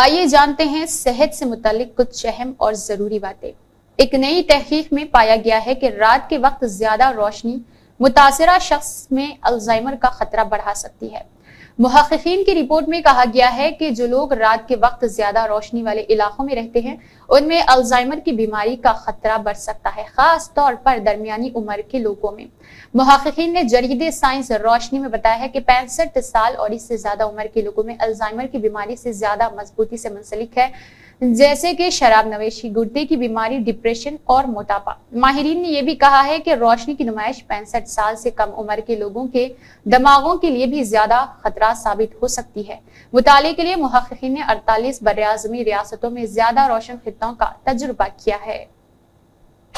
आइए जानते हैं सेहत से मुतालिक कुछ अहम और ज़रूरी बातें। एक नई तहकीक में पाया गया है कि रात के वक्त ज़्यादा रोशनी मुतासरा शख्स में अल्जाइमर का खतरा बढ़ा सकती है। मुहक्कीन की रिपोर्ट में कहा गया है कि जो लोग रात के वक्त ज़्यादा रोशनी वाले इलाकों में रहते हैं, उनमें अल्जाइमर की बीमारी का खतरा बढ़ सकता है, खास तौर पर दरमियानी उम्र के लोगों में। मुहक्कीन ने जरीद साइंस रोशनी में बताया है कि पैंसठ साल और इससे ज़्यादा उम्र के लोगों में अल्जाइमर की बीमारी से ज़्यादा मजबूती से मुंसलिक है। जैसे कि शराब नवेशी, गुर्दे की बीमारी डिप्रेशन और मोटापा। माहरीन ने यह भी कहा है कि रोशनी की नुमाइश पैंसठ साल से कम उम्र के लोगों के दिमागों के लिए भी ज़्यादा खतरा साबित हो सकती है। मुताले के लिए मुहक्कीन ने अड़तालीस बरआजमी रियासतों में ज़्यादा रोशन खितों का तजुर्बा किया है।